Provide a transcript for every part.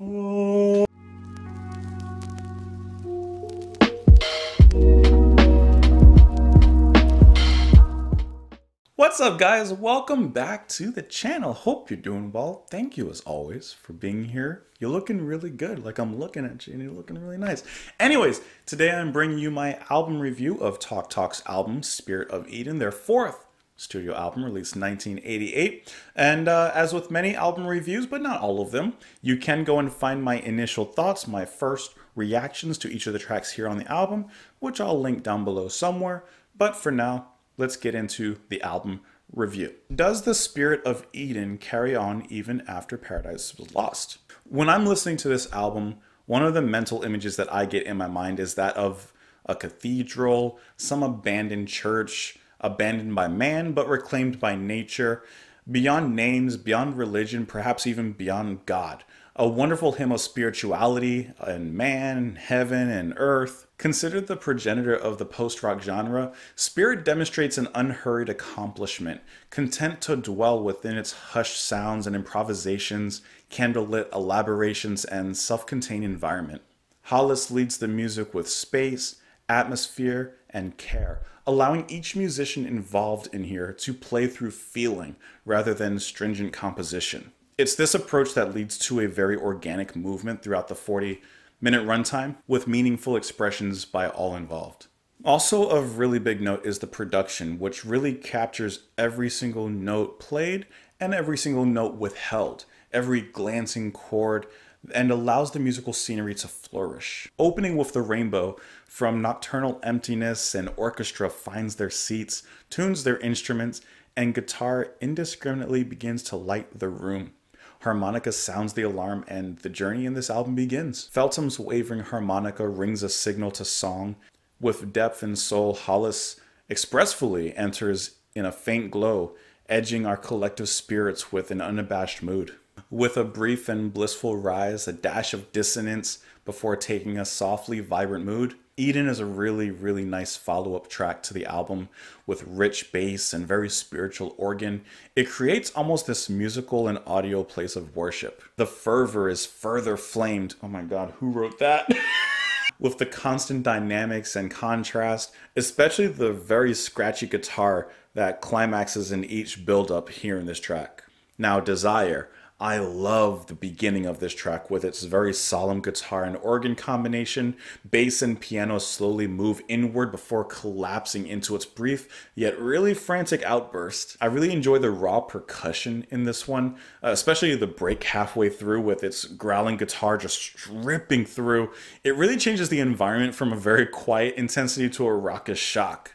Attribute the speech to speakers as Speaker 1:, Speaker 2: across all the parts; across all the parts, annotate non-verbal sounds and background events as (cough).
Speaker 1: What's up guys? Welcome back to the channel. Hope you're doing well. Thank you as always for being here. You're looking really good. Like I'm looking at you and you're looking really nice. Anyways, today I'm bringing you my album review of Talk Talk's album Spirit of Eden, their fourth studio album released 1988. And uh, as with many album reviews, but not all of them, you can go and find my initial thoughts, my first reactions to each of the tracks here on the album, which I'll link down below somewhere. But for now, let's get into the album review. Does the spirit of Eden carry on even after Paradise was lost? When I'm listening to this album, one of the mental images that I get in my mind is that of a cathedral, some abandoned church, abandoned by man but reclaimed by nature, beyond names, beyond religion, perhaps even beyond God. A wonderful hymn of spirituality and man, heaven, and earth. Considered the progenitor of the post rock genre, Spirit demonstrates an unhurried accomplishment, content to dwell within its hushed sounds and improvisations, candlelit elaborations, and self contained environment. Hollis leads the music with space, atmosphere, and care, allowing each musician involved in here to play through feeling rather than stringent composition. It's this approach that leads to a very organic movement throughout the 40 minute runtime with meaningful expressions by all involved. Also, of really big note is the production, which really captures every single note played and every single note withheld, every glancing chord, and allows the musical scenery to flourish. Opening with the rainbow, from nocturnal emptiness and orchestra finds their seats, tunes their instruments, and guitar indiscriminately begins to light the room. Harmonica sounds the alarm, and the journey in this album begins. Feltham's wavering harmonica rings a signal to song. With depth and soul, Hollis expressfully enters in a faint glow, edging our collective spirits with an unabashed mood. With a brief and blissful rise, a dash of dissonance before taking a softly vibrant mood, Eden is a really, really nice follow up track to the album with rich bass and very spiritual organ. It creates almost this musical and audio place of worship. The fervor is further flamed. Oh my god, who wrote that? (laughs) with the constant dynamics and contrast, especially the very scratchy guitar that climaxes in each build up here in this track. Now, Desire I love the beginning of this track with its very solemn guitar and organ combination. Bass and piano slowly move inward before collapsing into its brief yet really frantic outburst. I really enjoy the raw percussion in this one, uh, especially the break halfway through with its growling guitar just stripping through. It really changes the environment from a very quiet intensity to a raucous shock.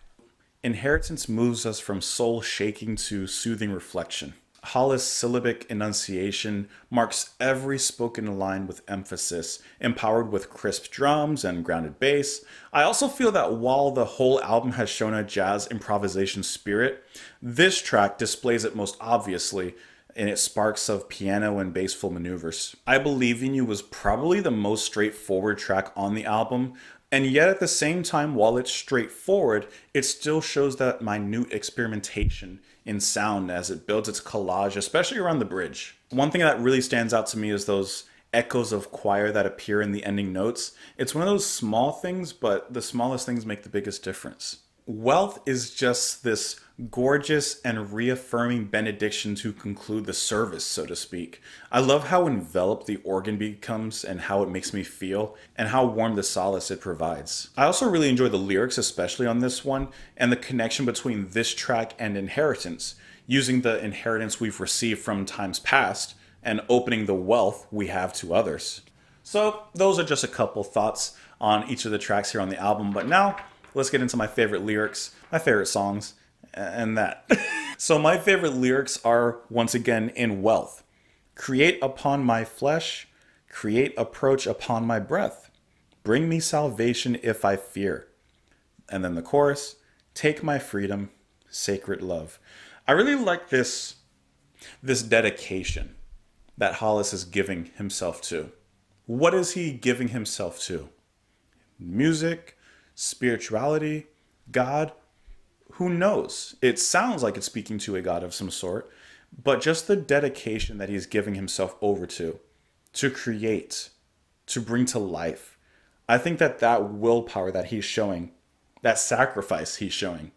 Speaker 1: Inheritance moves us from soul shaking to soothing reflection. Hollis' syllabic enunciation marks every spoken line with emphasis, empowered with crisp drums and grounded bass. I also feel that while the whole album has shown a jazz improvisation spirit, this track displays it most obviously in its sparks of piano and bassful maneuvers. I Believe in You was probably the most straightforward track on the album, and yet at the same time, while it's straightforward, it still shows that minute experimentation in sound as it builds its collage, especially around the bridge. One thing that really stands out to me is those echoes of choir that appear in the ending notes. It's one of those small things, but the smallest things make the biggest difference. Wealth is just this gorgeous and reaffirming benediction to conclude the service, so to speak. I love how enveloped the organ becomes and how it makes me feel, and how warm the solace it provides. I also really enjoy the lyrics, especially on this one, and the connection between this track and inheritance, using the inheritance we've received from times past and opening the wealth we have to others. So, those are just a couple thoughts on each of the tracks here on the album, but now let's get into my favorite lyrics, my favorite songs, and that. (laughs) so, my favorite lyrics are once again in wealth create upon my flesh, create approach upon my breath, bring me salvation if I fear. And then the chorus take my freedom, sacred love. I really like this this dedication that Hollis is giving himself to. What is he giving himself to? Music, spirituality, God, who knows? It sounds like it's speaking to a God of some sort, but just the dedication that he's giving himself over to, to create, to bring to life. I think that that willpower that he's showing, that sacrifice he's showing,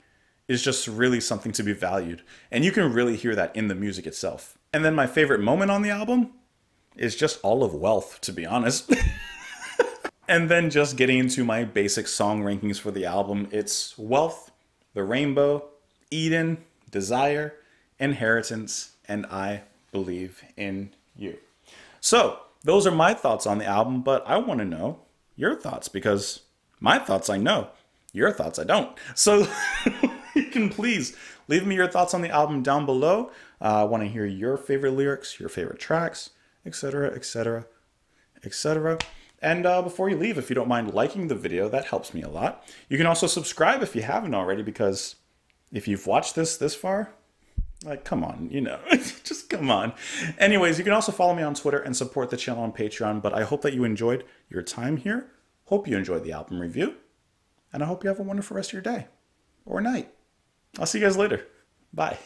Speaker 1: is just really something to be valued. And you can really hear that in the music itself. And then my favorite moment on the album is just all of wealth, to be honest. (laughs) and then just getting into my basic song rankings for the album it's Wealth, The Rainbow, Eden, Desire, Inheritance, and I Believe in You. So, those are my thoughts on the album, but I want to know your thoughts because my thoughts I know, your thoughts I don't. So, (laughs) you can please leave me your thoughts on the album down below. Uh, I want to hear your favorite lyrics, your favorite tracks, etc., etc., etc. And uh, before you leave, if you don't mind liking the video, that helps me a lot. You can also subscribe if you haven't already, because if you've watched this this far, like, come on, you know, (laughs) just come on. Anyways, you can also follow me on Twitter and support the channel on Patreon. But I hope that you enjoyed your time here. Hope you enjoyed the album review. And I hope you have a wonderful rest of your day or night. I'll see you guys later. Bye.